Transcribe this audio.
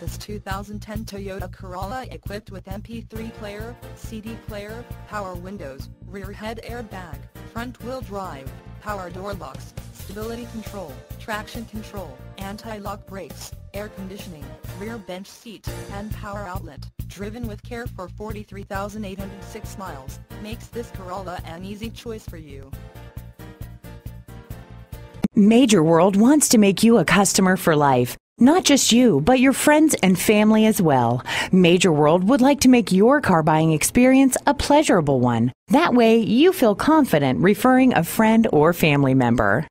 this 2010 Toyota Corolla equipped with MP3 player, CD player, power windows, rear head airbag, front wheel drive, power door locks, stability control, traction control, anti-lock brakes, air conditioning, rear bench seat, and power outlet, driven with care for 43,806 miles, makes this Corolla an easy choice for you. Major World wants to make you a customer for life. Not just you, but your friends and family as well. Major World would like to make your car buying experience a pleasurable one. That way, you feel confident referring a friend or family member.